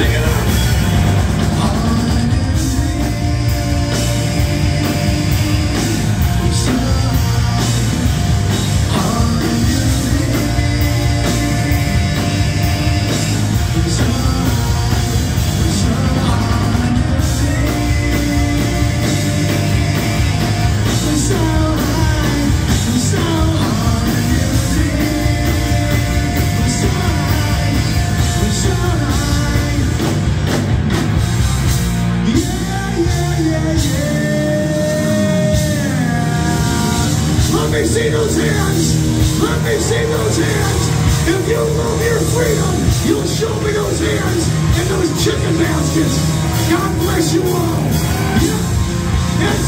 singing me see those hands. Let me see those hands. If you love your freedom, you'll show me those hands and those chicken baskets. God bless you all. Yeah.